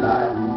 life.